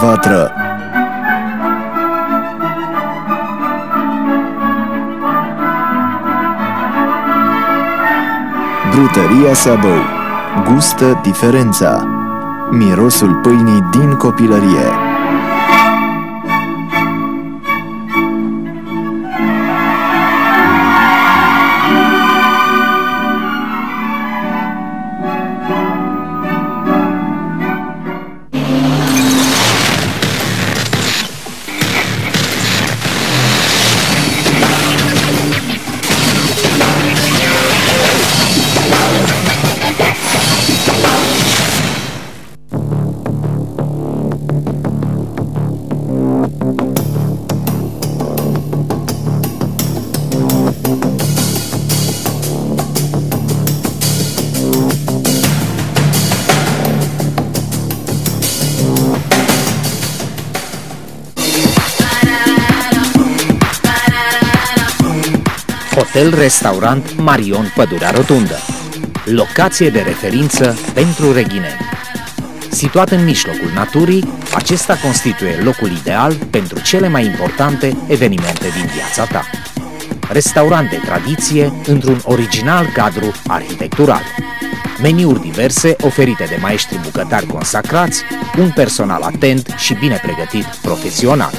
Vatră Brutăria Sabău Gustă diferența. Mirosul pâinii din copilărie Hotel-restaurant Marion Pădurea Rotundă Locație de referință pentru reghineni Situat în mijlocul naturii, acesta constituie locul ideal pentru cele mai importante evenimente din viața ta. Restaurant de tradiție într-un original cadru arhitectural. Meniuri diverse oferite de maestri bucătari consacrați, un personal atent și bine pregătit profesional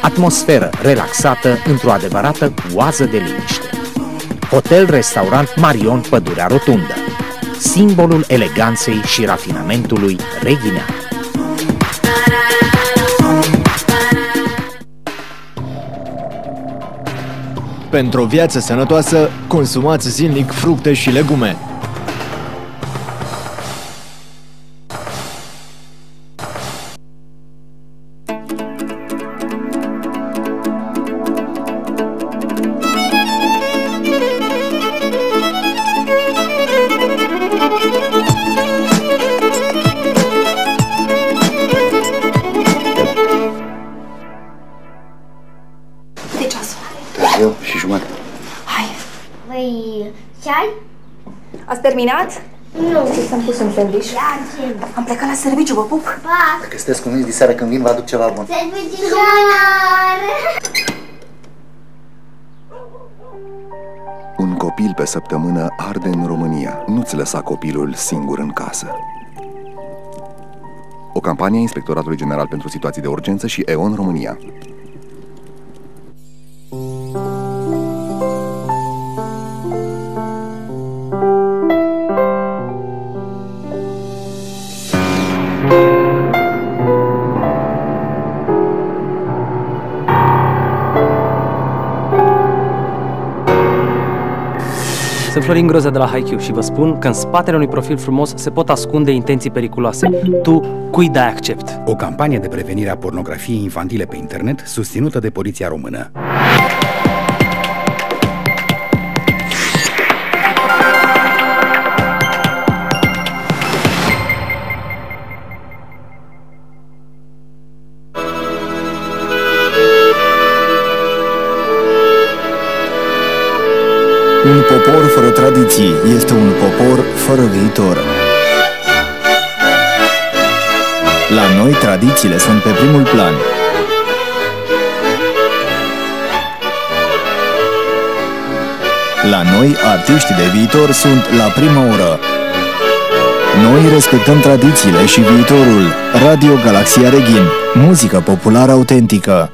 atmosferă relaxată într-o adevărată oază de liniște. Hotel-restaurant Marion Pădurea Rotundă, simbolul eleganței și rafinamentului reghinean. Pentru o viață sănătoasă, consumați zilnic fructe și legume. Serviciu, vă pup. Pa. Dacă sunteți convins de seară când vin, vă aduc ceva bun. Serviciu Un copil pe săptămână arde în România. Nu-ți lăsa copilul singur în casă. O campanie a Inspectoratului General pentru Situații de Urgență și EON România. Florin Groză de la HiQ și vă spun că în spatele unui profil frumos se pot ascunde intenții periculoase. Tu, cui dai accept? O campanie de prevenire a pornografiei infantile pe internet susținută de Poliția Română. Tradițiile sunt pe primul plan. La noi, artiștii de viitor sunt la prima oră. Noi respectăm tradițiile și viitorul. Radio Galaxia Reghin. Muzică populară autentică.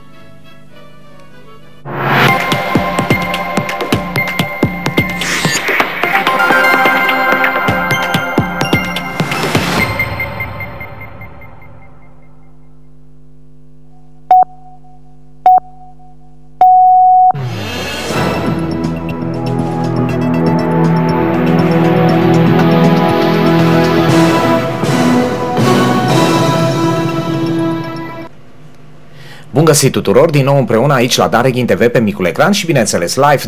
Găsit tuturor, din nou împreună aici la Dareghin TV pe micul ecran și bineînțeles live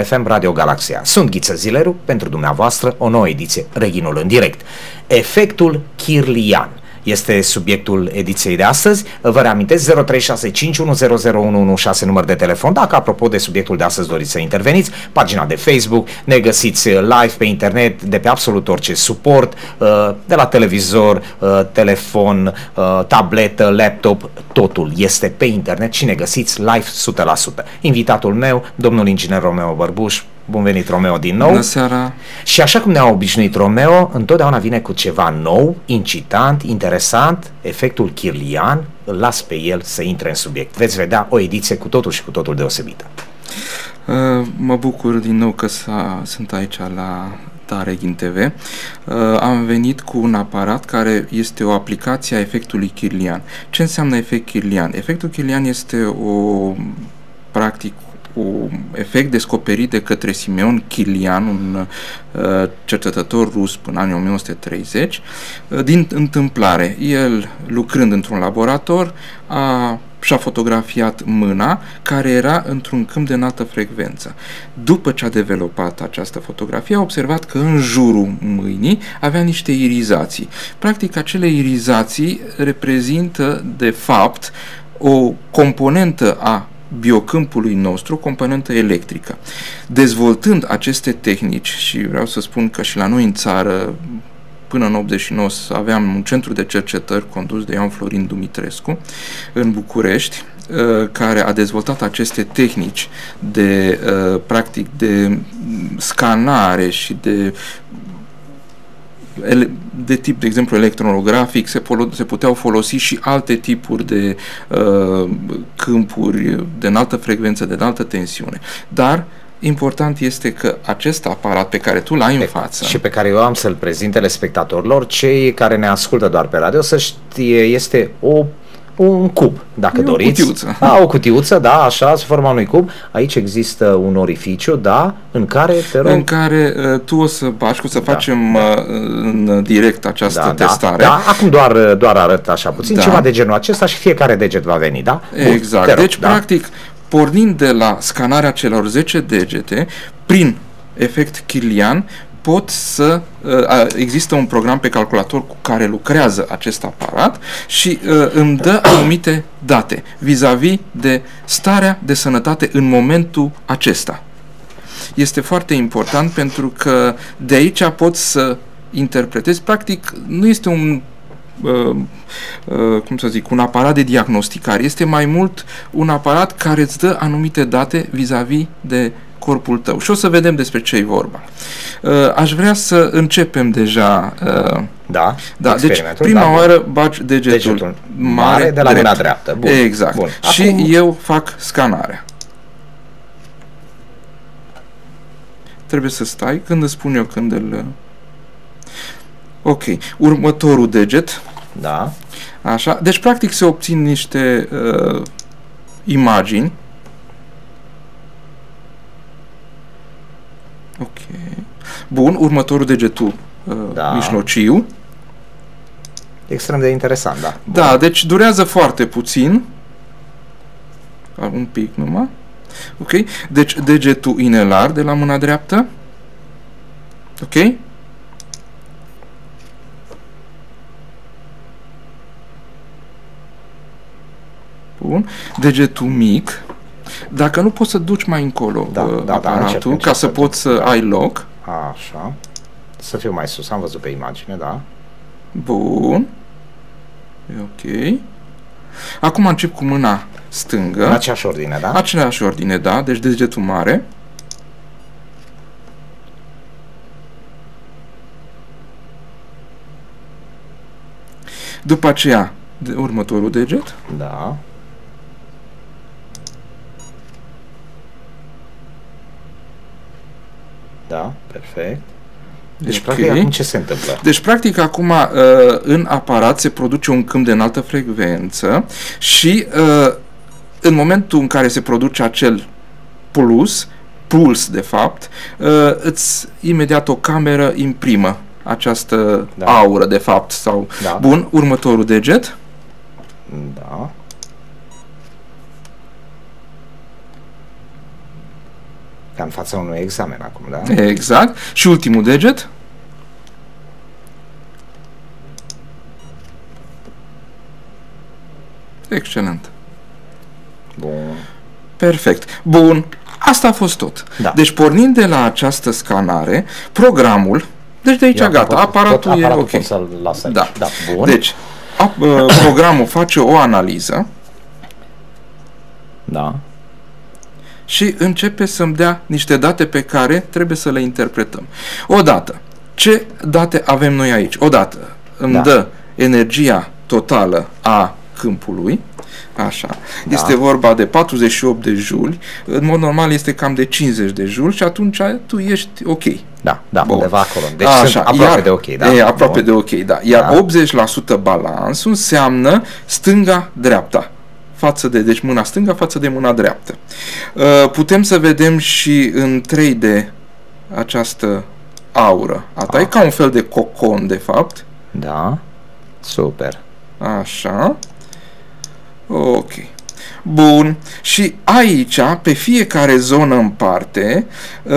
96,3 FM Radio Galaxia. Sunt Ghiță Zileru, pentru dumneavoastră o nouă ediție, Reghinul în direct. Efectul Kirlian este subiectul ediției de astăzi. Vă reamintesc 0365100116 număr de telefon. Dacă apropo de subiectul de astăzi doriți să interveniți, pagina de Facebook, ne găsiți live pe internet de pe absolut orice suport, uh, de la televizor, uh, telefon, uh, tabletă, laptop, totul este pe internet și ne găsiți live 100%. Invitatul meu, domnul inginer Romeo Bărbuș, Bun venit, Romeo, din nou. Bună seara! Și așa cum ne-a obișnuit Romeo, întotdeauna vine cu ceva nou, incitant, interesant, efectul chirlian, îl las pe el să intre în subiect. Veți vedea o ediție cu totul și cu totul deosebită. Uh, mă bucur din nou că s-a, sunt aici la Tareghin TV. Uh, am venit cu un aparat care este o aplicație a efectului Kirlian. Ce înseamnă efect Kirlian? Efectul Kirlian este o practic un efect descoperit de către Simeon Kilian, un uh, cercetător rus până anii 1930, uh, din întâmplare. El, lucrând într-un laborator, a și-a fotografiat mâna care era într-un câmp de înaltă frecvență. După ce a dezvoltat această fotografie, a observat că în jurul mâinii avea niște irizații. Practic, acele irizații reprezintă, de fapt, o componentă a biocâmpului nostru componentă electrică. Dezvoltând aceste tehnici, și vreau să spun că și la noi în țară, până în 89 aveam un centru de cercetări condus de Ioan Florin Dumitrescu în București, uh, care a dezvoltat aceste tehnici de, uh, practic, de scanare și de de tip, de exemplu, electronografic, se, se puteau folosi și alte tipuri de uh, câmpuri de înaltă frecvență, de înaltă tensiune. Dar important este că acest aparat pe care tu l-ai în față și pe care eu am să-l prezint telespectatorilor, cei care ne ascultă doar pe radio, să știe, este o un cub, dacă e doriți. O cutiuță. Da, o cutiuță, da, așa, sub forma unui cub. Aici există un orificiu, da, în care te rog... În care uh, tu o să bași, o să da, facem da. Uh, în direct această da, testare. Da, da, acum doar, doar arăt așa puțin, da. ceva de genul acesta și fiecare deget va veni, da? Bun, exact. Rog, deci, da? practic, pornind de la scanarea celor 10 degete, prin efect Kilian, pot să uh, există un program pe calculator cu care lucrează acest aparat și uh, îmi dă anumite date vis-a-vis de starea de sănătate în momentul acesta. Este foarte important pentru că de aici pot să interpretez, practic nu este un Uh, uh, cum să zic, un aparat de diagnosticare. Este mai mult un aparat care îți dă anumite date vis-a-vis -vis de corpul tău. Și o să vedem despre ce e vorba. Uh, aș vrea să începem deja. Uh, da, da deci prima da, oară bagi degetul, degetul mare, mare de la mâna dreaptă. Bun. Exact. Bun. Și Acum... eu fac scanarea. Trebuie să stai când îți spun eu când îl... Ok. Următorul deget. Da. Așa. Deci, practic, se obțin niște uh, imagini Ok. Bun, următorul degetul uh, da. mijlociu. Extrem de interesant, da. Bun. Da, deci durează foarte puțin. Un pic numai. Ok? Deci degetul inelar de la mâna dreaptă. Ok? Bun. Degetul mic dacă nu poți să duci mai încolo da, uh, da, aparatul da, încep, încep, ca să poți să ai loc. Așa. Să fiu mai sus, am văzut pe imagine, da. Bun. E ok. Acum încep cu mâna stângă. În aceeași ordine, da? Aceeași ordine, da. Deci degetul mare. După aceea, de următorul deget. Da. Da, perfect. Deci, okay. practic, acum ce se întâmplă? Deci, practic, acum uh, în aparat se produce un câmp de înaltă frecvență și uh, în momentul în care se produce acel plus, puls, de fapt, uh, îți imediat o cameră imprimă această da. aură, de fapt, sau... Da. Bun, următorul deget. Da. Ca în fața unui examen acum, da? Exact. Și ultimul deget. Excelent. Bun. Perfect. Bun. Asta a fost tot. Da. Deci pornind de la această scanare, programul, deci de aici Eu gata, pot- aparatul, tot aparatul e ok. pot să-l las aici. Da. Da, bun. Deci, a, uh, programul face o analiză Da. Și începe să-mi dea niște date pe care trebuie să le interpretăm. Odată, ce date avem noi aici? Odată, îmi Da. dă energia totală a câmpului, Așa. Da. Este vorba de 48 de juli. În mod normal este cam de 50 de juli și atunci tu ești ok. Da, da, Bun. undeva acolo. Deci Așa, sunt aproape iar, de ok, da? E aproape Bun. de ok, da. Iar Da. 80% balans înseamnă stânga-dreapta față de, deci mâna stângă față de mâna dreaptă. Uh, putem să vedem și în 3D această aură a ta. E Ah. ca un fel de cocon, de fapt. Da. Super. Așa. Ok. Bun. Și aici, pe fiecare zonă în parte, uh,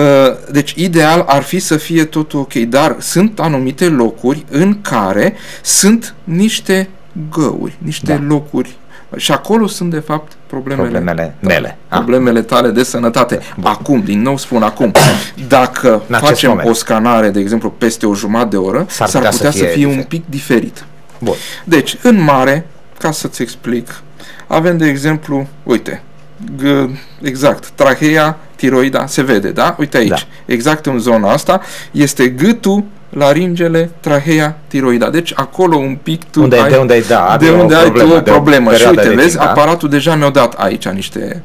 deci ideal ar fi să fie totul ok, dar sunt anumite locuri în care sunt niște găuri, niște Da. locuri și acolo sunt de fapt problemele, Problemele da, mele. Ah. problemele tale de sănătate. Acum, din nou spun acum, dacă În acest facem moment. o scanare, de exemplu, peste o jumătate de oră, S-ar s-ar putea putea, să să fie fie, un diferit. pic diferit. Bun. Deci, în mare, ca să-ți explic, avem de exemplu, uite, g- exact, trahea, tiroida, se vede, da? Uite aici, Da. exact în zona asta, este gâtul, laringele, trahea, tiroida. Deci acolo un pic tu Unde, ai, de unde ai, da, de o unde ai tu problemă, o de o problemă. Și perioadă uite, de vezi, timp, da? aparatul deja mi-a dat aici niște...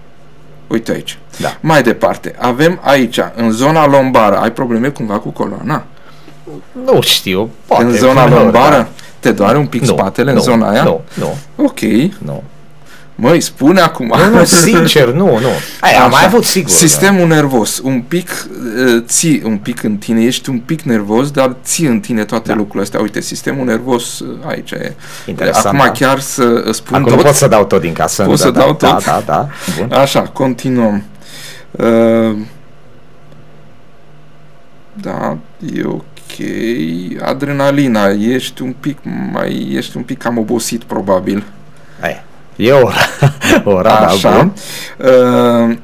Uite aici. Da. Mai departe, avem aici, în zona lombară, ai probleme cumva cu coloana? Nu știu, poate. în zona uneori, lombară? da. Te doare un pic Nu, spatele nu, în zona aia? Nu, nu, Ok. nu. Măi, spune acum. Nu, nu, sincer, nu, nu. Aia, am Așa. mai avut sigur. da. Sistemul nervos, un pic, uh, ții un pic în tine, ești un pic nervos, dar ții în tine toate Da. lucrurile astea. Uite, sistemul nervos uh, aici e. Interesant, Acum da. chiar să uh, spun Acum nu tot. pot să dau tot din casă. Pot nu, să da, dau da, tot? Da, da, da. Bun. Așa, continuăm. Uh, da, e ok. Adrenalina, ești un pic mai, ești un pic cam obosit probabil. Aia. E ora. ora, da, Așa. bun. Uh,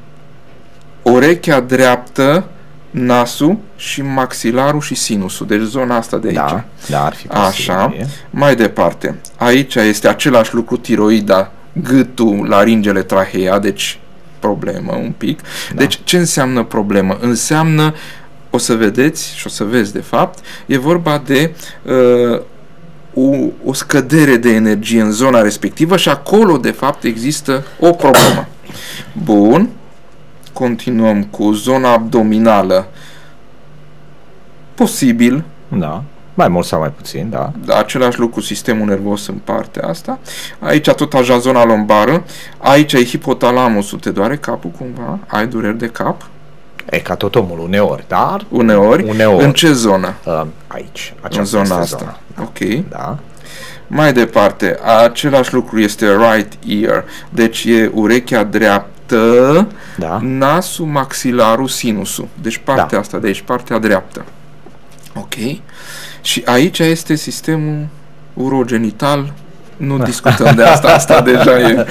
urechea dreaptă, nasul și maxilarul și sinusul. Deci zona asta de aici. Da, da, ar fi posibil. Așa. Mai departe. Aici este același lucru tiroida, gâtul, laringele, trahea, deci problemă un pic. Da. Deci ce înseamnă problemă? Înseamnă o să vedeți și o să vezi de fapt, e vorba de uh, o, o scădere de energie în zona respectivă și acolo de fapt există o problemă. Bun. Continuăm cu zona abdominală. Posibil, Da. Mai mult sau mai puțin, da. da, același lucru, sistemul nervos în partea asta. Aici tot așa zona lombară. Aici e hipotalamusul. Te doare capul cumva? Ai dureri de cap? E ca tot omul, uneori, dar Uneori. Uneori. În ce zonă? uh, aici. În Aceasta zona este asta. Zona. Ok. Da. Mai departe, același lucru este right ear. Deci e urechea dreaptă, Da. nasul, maxilarul, sinusul. Deci partea Da. asta de aici, partea dreaptă. Ok. Și aici este sistemul urogenital. Nu discutăm de asta, asta deja e. Da,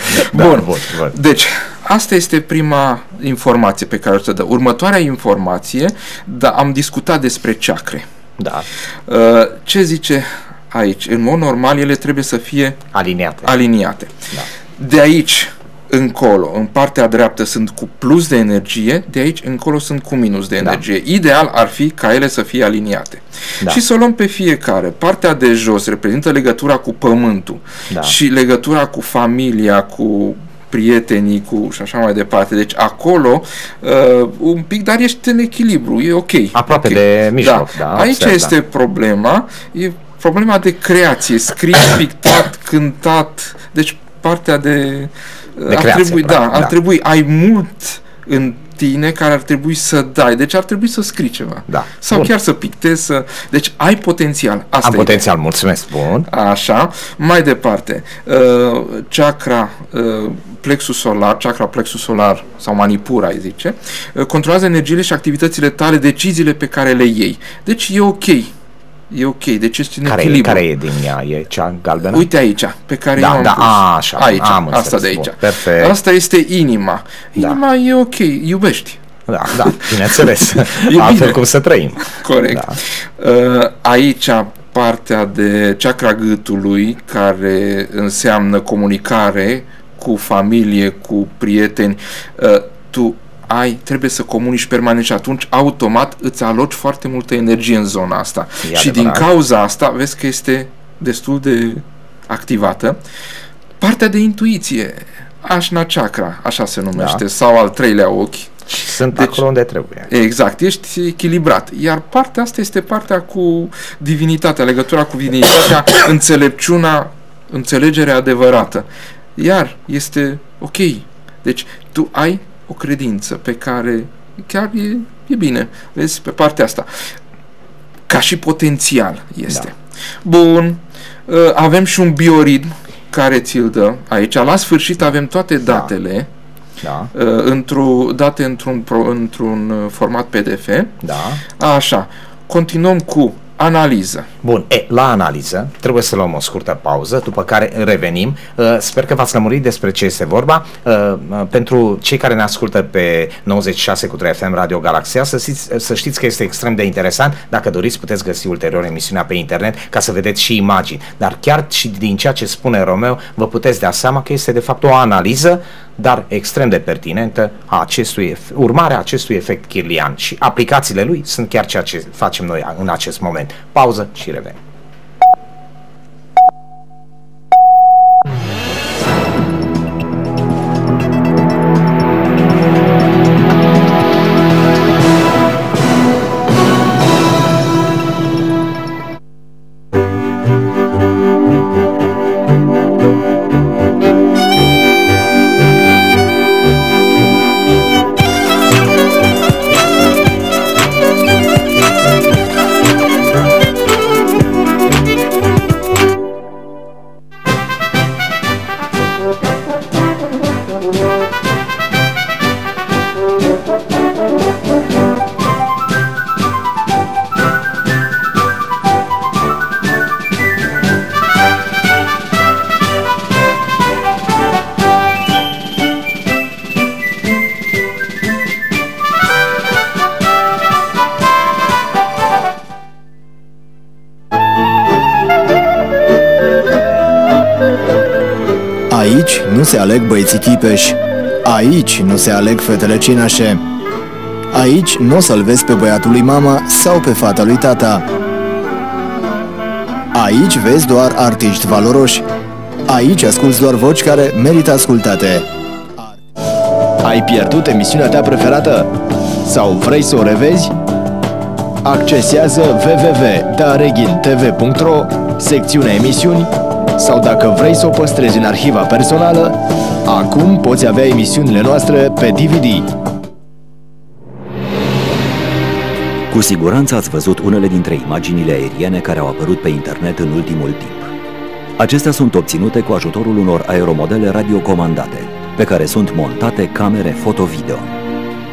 Bun. bun, bun. Deci, asta este prima informație pe care o să dă. Următoarea informație, da, am discutat despre chakre. Da. Uh, Ce zice aici? În mod normal, ele trebuie să fie Aliniate. aliniate. Da. De aici încolo, în partea dreaptă sunt cu plus de energie, de aici încolo sunt cu minus de Da. energie. Ideal ar fi ca ele să fie aliniate. Da. Și să o luăm pe fiecare. Partea de jos reprezintă legătura cu pământul Da. și legătura cu familia, cu prietenii, cu și așa mai departe. Deci acolo uh, un pic, dar ești în echilibru, e ok. Aproape Ok. de mijloc, da, Aici observ, este da. problema, e problema de creație, scris, pictat, cântat, deci partea de... De ar creație, trebui, da, practic, ar da. trebui, ai mult în tine care ar trebui să dai, deci ar trebui să scrii ceva. Da. Sau Bun. chiar să pictezi, să... deci ai potențial. Asta Am e potențial, mulțumesc. Bun. Așa, mai departe, uh, chakra uh, plexus solar, chakra plexus solar sau manipura, ai zice, uh, controlează energiile și activitățile tale, deciziile pe care le iei. Deci e ok. E ok, deci este în Care, echilibru. care e din ea? E cea galbenă? Uite aici, pe care Da, eu am da, pus. a, așa, aici, am asta înțeles, de aici. bun, perfect. Asta este inima. Da. Inima e ok, iubești. Da, da, bineînțeles. bine. Altfel cum să trăim. Corect. Da. Uh, aici partea de chakra gâtului care înseamnă comunicare cu familie, cu prieteni, uh, tu ai, trebuie să comunici permanent și atunci automat îți aloci foarte multă energie în zona asta. E și din adevărat. cauza asta vezi că este destul de activată. Partea de intuiție, Ashna Chakra, așa se numește, Da. sau al treilea ochi, Și sunt Deci- acolo unde trebuie. Exact, ești echilibrat. Iar partea asta este partea cu divinitatea, legătura cu divinitatea, înțelepciunea, înțelegerea adevărată. Iar este ok. Deci tu ai o credință pe care chiar e, e bine. Vezi, pe partea asta. Ca și potențial este. Da. Bun. Uh, Avem și un bioritm care ți-l dă aici. La sfârșit avem toate datele Da, uh, într-o, date într-un, pro, într-un uh, format PDF. da. Așa. Continuăm cu analiză. Bun, e, la analiză trebuie să luăm o scurtă pauză, după care revenim. Uh, Sper că v-ați lămurit despre ce este vorba. Uh, uh, Pentru cei care ne ascultă pe 96 cu 3 FM Radio Galaxia, să știți, să știți că este extrem de interesant. Dacă doriți, puteți găsi ulterior emisiunea pe internet ca să vedeți și imagini. Dar chiar și din ceea ce spune Romeo, vă puteți da seama că este de fapt o analiză, dar extrem de pertinentă a acestui, ef- urmarea acestui efect chirlian și aplicațiile lui sunt chiar ceea ce facem noi în acest moment. Pauză și revenim. Se aleg băieții chipeși. Aici nu se aleg fetele cinașe. Aici nu o să-l vezi pe băiatul lui mama sau pe fata lui tata. Aici vezi doar artiști valoroși. Aici asculți doar voci care merită ascultate. Ai pierdut emisiunea ta preferată? Sau vrei să o revezi? Accesează www.daregintv.ro secțiunea emisiuni sau dacă vrei să o păstrezi în arhiva personală, acum poți avea emisiunile noastre pe DVD. Cu siguranță ați văzut unele dintre imaginile aeriene care au apărut pe internet în ultimul timp. Acestea sunt obținute cu ajutorul unor aeromodele radiocomandate, pe care sunt montate camere foto-video.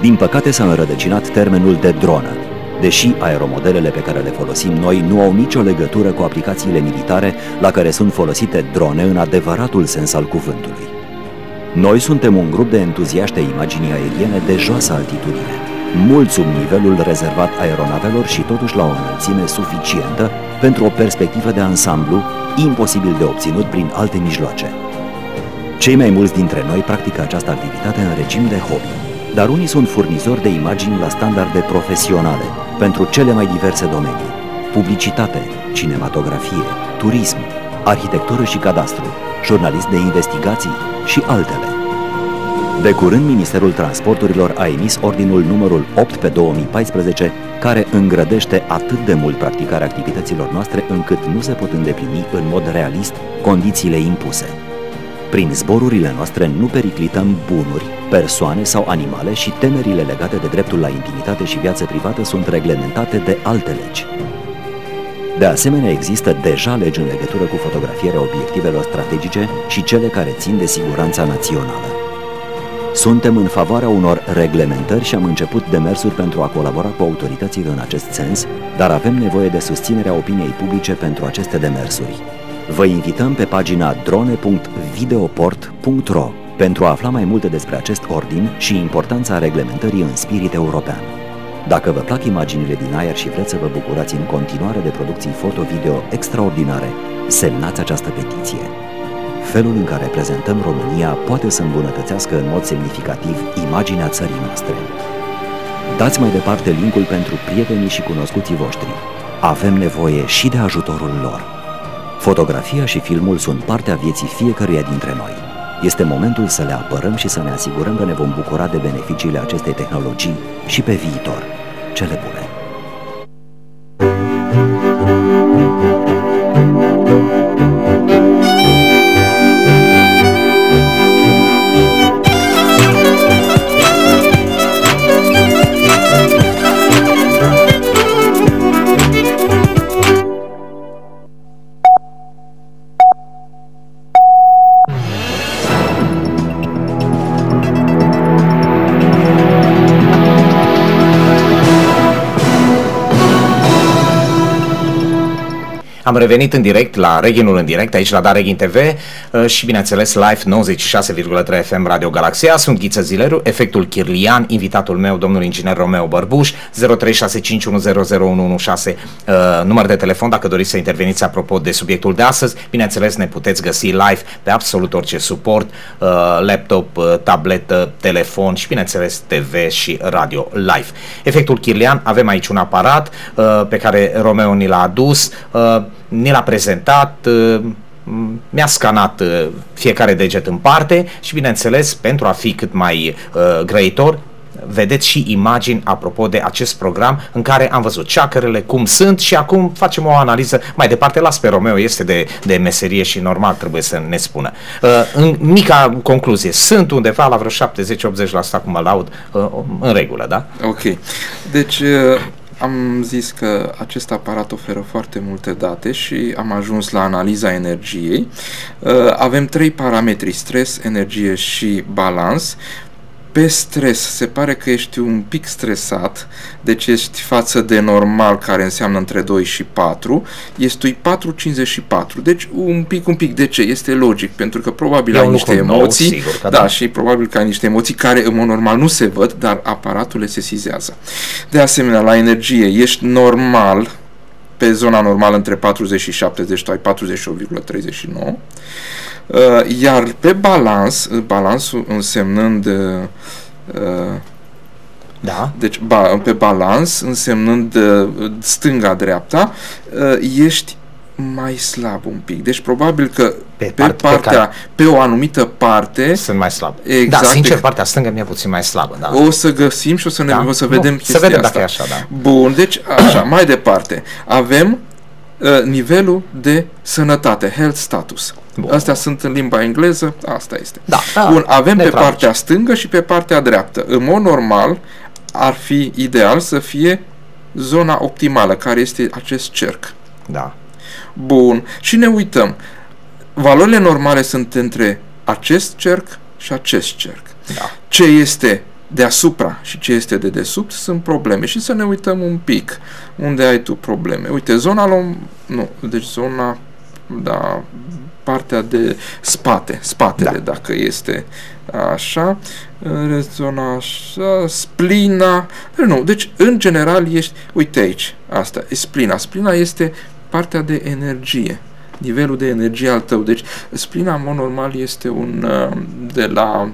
Din păcate s-a înrădăcinat termenul de dronă, deși aeromodelele pe care le folosim noi nu au nicio legătură cu aplicațiile militare la care sunt folosite drone în adevăratul sens al cuvântului. Noi suntem un grup de entuziaști ai imaginii aeriene de joasă altitudine, mult sub nivelul rezervat aeronavelor și totuși la o înălțime suficientă pentru o perspectivă de ansamblu imposibil de obținut prin alte mijloace. Cei mai mulți dintre noi practică această activitate în regim de hobby, dar unii sunt furnizori de imagini la standarde profesionale pentru cele mai diverse domenii. Publicitate, cinematografie, turism, arhitectură și cadastru, jurnalist de investigații și altele. De curând, Ministerul Transporturilor a emis ordinul numărul 8 pe 2014, care îngrădește atât de mult practicarea activităților noastre încât nu se pot îndeplini în mod realist condițiile impuse. Prin zborurile noastre nu periclităm bunuri, persoane sau animale și temerile legate de dreptul la intimitate și viață privată sunt reglementate de alte legi. De asemenea, există deja legi în legătură cu fotografierea obiectivelor strategice și cele care țin de siguranța națională. Suntem în favoarea unor reglementări și am început demersuri pentru a colabora cu autoritățile în acest sens, dar avem nevoie de susținerea opiniei publice pentru aceste demersuri. Vă invităm pe pagina drone.videoport.ro pentru a afla mai multe despre acest ordin și importanța reglementării în spirit european. Dacă vă plac imaginile din aer și vreți să vă bucurați în continuare de producții foto-video extraordinare, semnați această petiție. Felul în care prezentăm România poate să îmbunătățească în mod semnificativ imaginea țării noastre. Dați mai departe linkul pentru prietenii și cunoscuții voștri. Avem nevoie și de ajutorul lor. Fotografia și filmul sunt partea vieții fiecăruia dintre noi. Este momentul să le apărăm și să ne asigurăm că ne vom bucura de beneficiile acestei tehnologii și pe viitor. Cele bune! Am revenit în direct la Reginul în direct, aici la Daregin TV uh, și bineînțeles live 96,3 FM Radio Galaxia. Sunt Ghiță Zileru, efectul Chirlian, invitatul meu, domnul inginer Romeo Bărbuș, 0365100116, uh, număr de telefon dacă doriți să interveniți apropo de subiectul de astăzi. Bineînțeles ne puteți găsi live pe absolut orice suport, uh, laptop, tabletă, telefon și bineînțeles TV și radio live. Efectul Chirlian, avem aici un aparat pe care Romeo ni l-a adus ni l-a prezentat, uh, mi-a scanat uh, fiecare deget în parte și, bineînțeles, pentru a fi cât mai uh, grăitor, vedeți și imagini apropo de acest program în care am văzut ceacărele, cum sunt și acum facem o analiză. Mai departe, las pe Romeo, este de, de meserie și normal trebuie să ne spună. Uh, în mica concluzie, sunt undeva la vreo 70-80% acum mă laud, uh, în regulă, da? Ok. Deci, uh am zis că acest aparat oferă foarte multe date și am ajuns la analiza energiei. Uh, avem trei parametri, stres, energie și balans pe stres, se pare că ești un pic stresat, deci ești față de normal, care înseamnă între 2 și 4, este 4,54. Deci un pic, un pic. De ce? Este logic, pentru că probabil e ai niște emoții, nou, sigur, da, da, și probabil că ai niște emoții care în mod normal nu se văd, dar aparatul le sesizează. De asemenea, la energie, ești normal, pe zona normală între 40 și 70, tu ai 48,39 Uh, iar pe balans, uh, balansul însemnând uh, da. Deci ba, pe balans, însemnând stânga, dreapta, ești mai slab un pic. Deci probabil că pe, pe part, partea, pe, pe o anumită parte sunt mai slab. Exact. Da, sincer, partea stângă mi-e puțin mai slabă, da. O să găsim și o să ne da? o să vedem nu, chestia să vedem asta. dacă e așa, da. Bun, deci așa, mai departe. Avem uh, nivelul de sănătate, health status. Bun. Astea sunt în limba engleză, asta este. Da, da, Bun, avem pe traduce. partea stângă și pe partea dreaptă. În mod normal, ar fi ideal să fie zona optimală, care este acest cerc. Da. Bun, și ne uităm. Valorile normale sunt între acest cerc și acest cerc. Da. Ce este deasupra. Și ce este de desubt? Sunt probleme. Și să ne uităm un pic. Unde ai tu probleme. Uite, zona lom... Nu, deci zona da, partea de spate, spatele, da. dacă este așa, zona așa, splina, nu, deci în general ești, uite aici, asta, e splina, splina este partea de energie, nivelul de energie al tău, deci splina, în mod normal, este un, uh, de la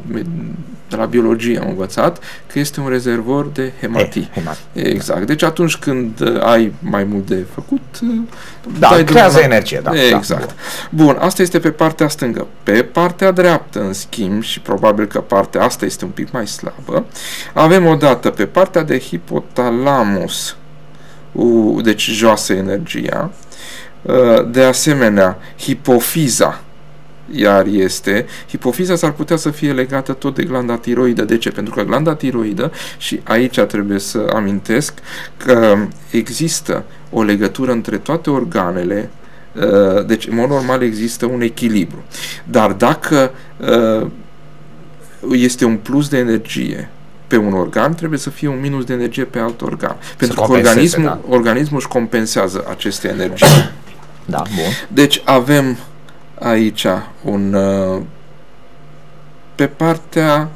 de la biologie am învățat că este un rezervor de hematii. E, hemat. Exact. Deci atunci când uh, ai mai mult de făcut, uh, da, dai creează la... energie, da. Exact. Da, bun. asta este pe partea stângă. Pe partea dreaptă, în schimb, și probabil că partea asta este un pic mai slabă, avem o dată pe partea de hipotalamus, deci joasă energia, uh, de asemenea, hipofiza, iar este, hipofiza s-ar putea să fie legată tot de glanda tiroidă. De ce? Pentru că glanda tiroidă, și aici trebuie să amintesc că există o legătură între toate organele, uh, deci în mod normal există un echilibru. Dar dacă uh, este un plus de energie pe un organ, trebuie să fie un minus de energie pe alt organ. Pentru că compenseze, organismul, da. organismul își compensează aceste energii. Da, bun. Deci avem aici un uh, pe partea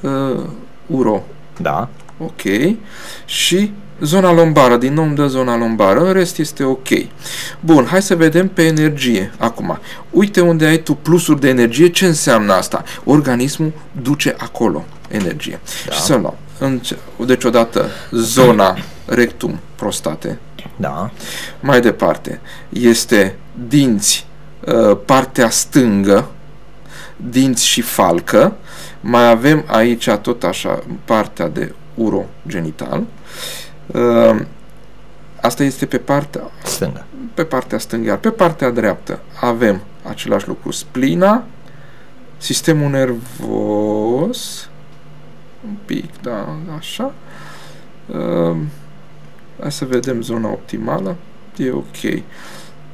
uh, uro. Da. Ok. Și zona lombară, din nou îmi dă zona lombară, în rest este ok. Bun, hai să vedem pe energie acum. Uite unde ai tu plusuri de energie, ce înseamnă asta? Organismul duce acolo energie. Da. Și să luăm. Înce- Deci odată zona rectum prostate, Da. mai departe, este dinți, uh, partea stângă, dinți și falcă. Mai avem aici tot așa partea de urogenital. Uh, Asta este pe partea Stângă. pe partea stângă, iar pe partea dreaptă avem același lucru, splina, sistemul nervos, un pic, da, așa. Uh, hai să vedem zona optimală, e ok.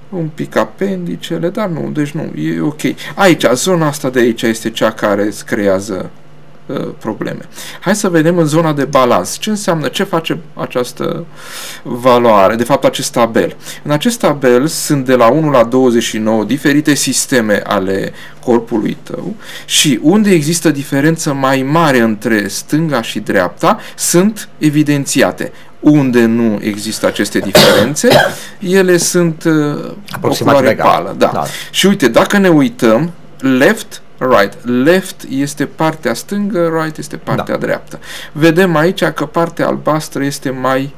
Un pic apendicele, dar nu, deci nu, e ok. Aici, zona asta de aici este cea care îți creează uh, probleme. Hai să vedem în zona de balans. Ce înseamnă, ce face această valoare, de fapt acest tabel. În acest tabel sunt de la 1 la 29 diferite sisteme ale corpului tău și unde există diferență mai mare între stânga și dreapta sunt evidențiate. Unde nu există aceste diferențe, ele sunt uh, Aproximativ o culoare egal. pală. Da. Da. Și uite, dacă ne uităm, left, right. Left este partea stângă, right este partea da. dreaptă. Vedem aici că partea albastră este mai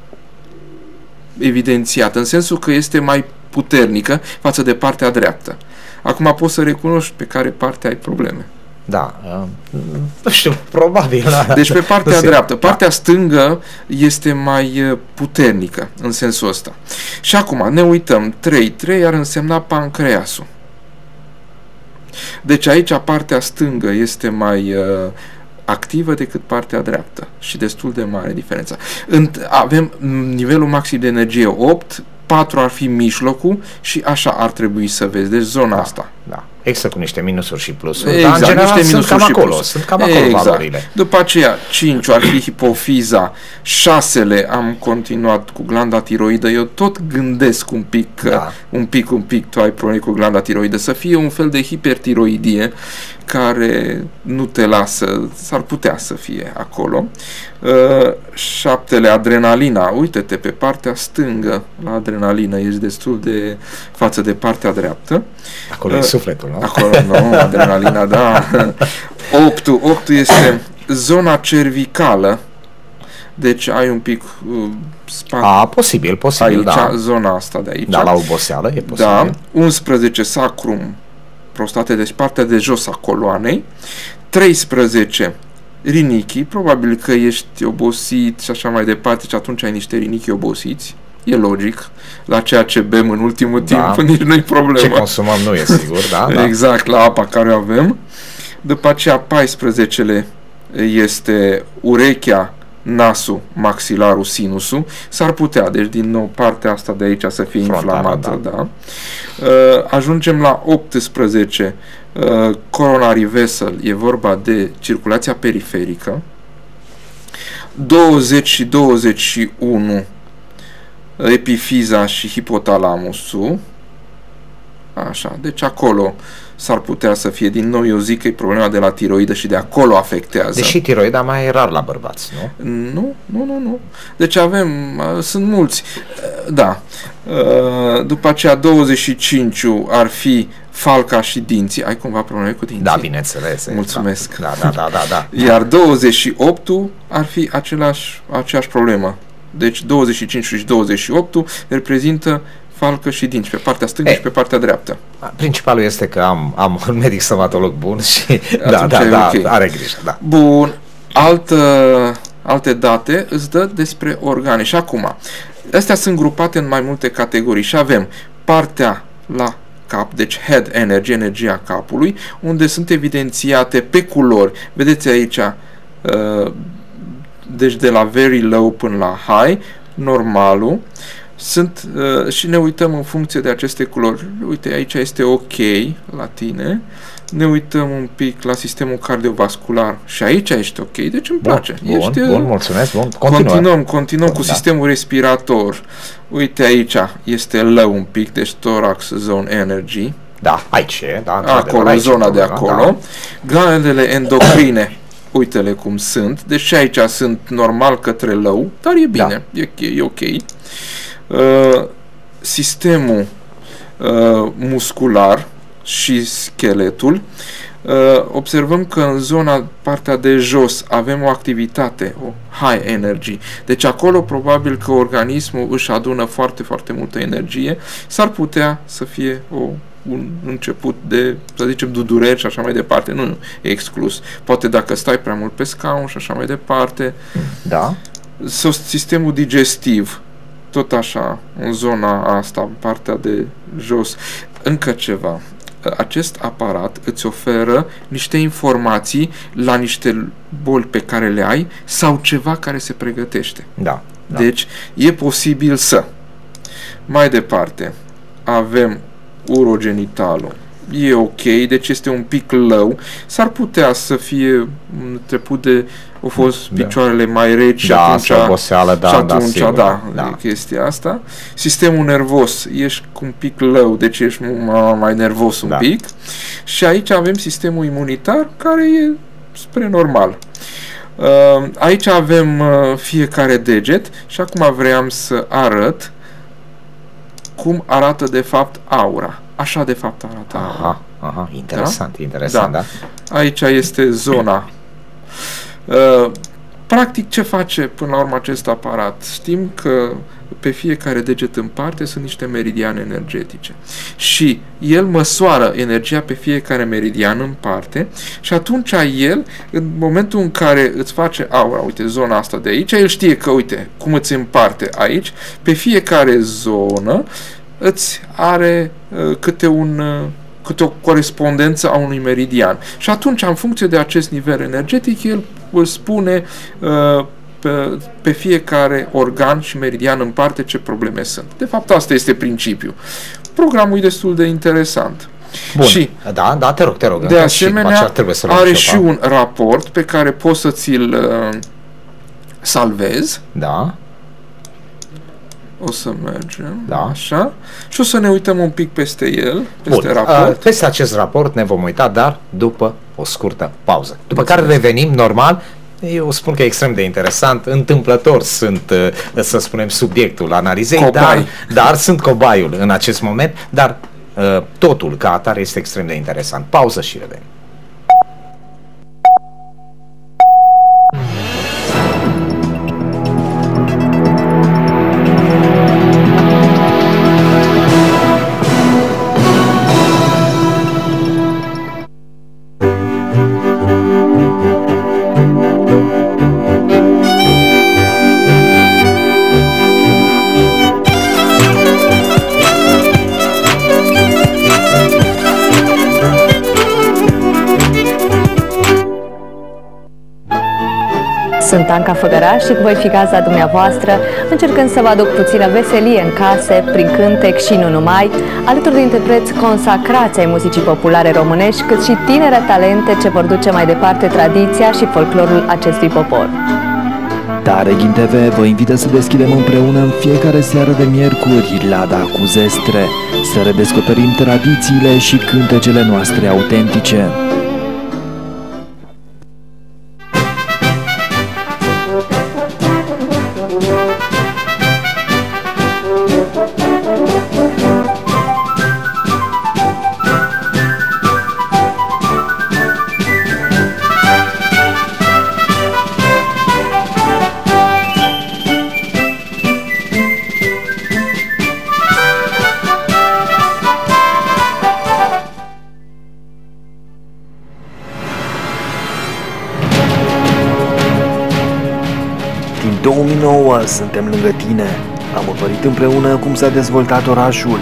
evidențiată, în sensul că este mai puternică față de partea dreaptă. Acum poți să recunoști pe care parte ai probleme. Da. uh, Nu știu, probabil. Da. Deci pe partea Nu știu. dreaptă. Partea stângă este mai uh, puternică în sensul ăsta. Și acum ne uităm. 3. 3 ar însemna pancreasul. Deci aici partea stângă este mai uh, activă decât partea dreaptă și destul de mare diferența. Înt- avem mm, nivelul maxim de energie 8, 4 ar fi mijlocul și așa ar trebui să vezi. Deci zona Da, asta. da. Există cu niște minusuri și plusuri, Exact, dar în general niște sunt minusuri cam și acolo, plusuri. sunt cam acolo exact. valorile. După aceea, 5 ar fi hipofiza, 6 am continuat cu glanda tiroidă. Eu tot gândesc un pic, că Da. un pic, un pic, tu ai probleme cu glanda tiroidă, să fie un fel de hipertiroidie care nu te lasă, s-ar putea să fie acolo. Uh, șaptele, adrenalina, uite-te pe partea stângă la adrenalină, ești destul de față de partea dreaptă. Acolo e Uh, sufletul, nu? Acolo, nu, adrenalina, da. Optul, optul este zona cervicală, deci ai un pic uh, spate A, posibil, posibil, aici, da. zona asta de aici. Da, la oboseală e posibil. Da, 11 sacrum, prostate, deci partea de jos a coloanei, 13 rinichii, probabil că ești obosit și așa mai departe și atunci ai niște rinichi obosiți, e logic, la ceea ce bem în ultimul Da. timp, nici nu-i problemă. Ce consumăm nu e sigur, da? da. Exact, la apa care o avem. După aceea, 14-le este urechea, nasul, maxilarul, sinusul. S-ar putea, deci din nou partea asta de aici să fie Frontală, inflamată. Da. Uh, ajungem la 18, uh, coronary vessel, e vorba de circulația periferică. 20 și 21, epifiza și hipotalamusul. Așa, deci acolo s-ar putea să fie, din nou eu zic că e problema de la tiroidă și de acolo afectează. Deși tiroida mai e rar la bărbați, nu? Nu, nu, nu, nu. Deci avem, uh, sunt mulți. Uh, Da. Uh, După aceea 25 ar fi falca și dinții. Ai cumva probleme cu dinții? Da, bineînțeles. e, Mulțumesc. Da, da, da, da, da. Iar 28 ar fi același, aceeași problemă. Deci 25 și 28 reprezintă falcă și dinți, pe partea stângă E. și pe partea dreaptă. Principalul este că am, am un medic stomatolog bun și da, Atunci da, e da, ok. are grijă, da. Bun. Altă, alte date îți dă despre organe. Și acum, astea sunt grupate în mai multe categorii și avem partea la cap, deci head energy, energia capului, unde sunt evidențiate pe culori. Vedeți aici, uh, deci de la very low până la high, normalul, sunt uh, și ne uităm în funcție de aceste culori. Uite, aici este ok la tine, ne uităm un pic la sistemul cardiovascular și aici ești ok, deci îmi Bun, place. bun, ești, bun, mulțumesc, bun, continuă. Continuăm, continuăm cu Da. sistemul respirator. Uite aici, este low un pic, deci thorax zone energy. Da, aici e, da, într-adevăr, Acolo, aici e zona de problema, acolo. Da. Glandele endocrine, uite-le cum sunt. Deci și aici sunt normal către low, dar e bine, Da. e, ok- e ok. Uh, sistemul uh, muscular și scheletul, uh, observăm că în zona, partea de jos, avem o activitate, o high energy. Deci acolo probabil că organismul își adună foarte, foarte multă energie. S-ar putea să fie o, un început de, să zicem, dudureri și așa mai departe. Nu, nu, e exclus. Poate dacă stai prea mult pe scaun și așa mai departe. Da. Sau sistemul digestiv, tot așa, în zona asta, în partea de jos. Încă ceva. Acest aparat îți oferă niște informații la niște boli pe care le ai sau ceva care se pregătește. Da. da. Deci, e posibil să. Mai departe, avem urogenitalul. E ok, deci este un pic low. S-ar putea să fie un trecut de au fost Da. picioarele mai reci și Da, atunci, sau oboseală, da, și da, atunci, sigur, da, da. e chestia asta. Sistemul nervos, ești cu un pic low, deci ești mai, mai nervos un Da. pic. Și aici avem sistemul imunitar, care e spre normal. Uh, aici avem uh, fiecare deget și acum vreau să arăt cum arată de fapt aura. Așa de fapt arată aura. Aha, aha, interesant, interesant, da. Aici este zona. Uh, practic ce face până la urmă acest aparat? Știm că pe fiecare deget în parte sunt niște meridiane energetice și el măsoară energia pe fiecare meridian în parte și atunci el, în momentul în care îți face aura, uite, zona asta de aici, el știe că, uite, cum îți împarte aici, pe fiecare zonă îți are uh, câte un uh, câte o corespondență a unui meridian. Și atunci, în funcție de acest nivel energetic, el îl spune uh, pe, pe fiecare organ și meridian în parte ce probleme sunt. De fapt, asta este principiul. Programul e destul de interesant. Bun. Și, da, da, te rog, te rog. de încă și după aceea asemenea, trebuie să luăm are ceva. și un raport pe care poți să ți-l uh, salvezi. Da. O să mergem, Da. așa, și o să ne uităm un pic peste el, peste Bun, raport. uh, peste acest raport ne vom uita, dar după o scurtă pauză. După care revenim normal eu spun că e extrem de interesant, întâmplător sunt, uh, să spunem, subiectul analizei, dar, Cobai. dar sunt cobaiul în acest moment, dar uh, totul ca atare este extrem de interesant. Pauză și revenim. Sunt Anca Făgăraș și voi fi gazda dumneavoastră, încercând să vă aduc puțină veselie în case, prin cântec și nu numai, alături de interpreți consacrați ai muzicii populare românești, cât și tinere talente ce vor duce mai departe tradiția și folclorul acestui popor. Tareghin TV vă invită să deschidem împreună în fiecare seară de miercuri Lada cu zestre, să redescoperim tradițiile și cântecele noastre autentice. Am urmărit împreună cum s-a dezvoltat orașul.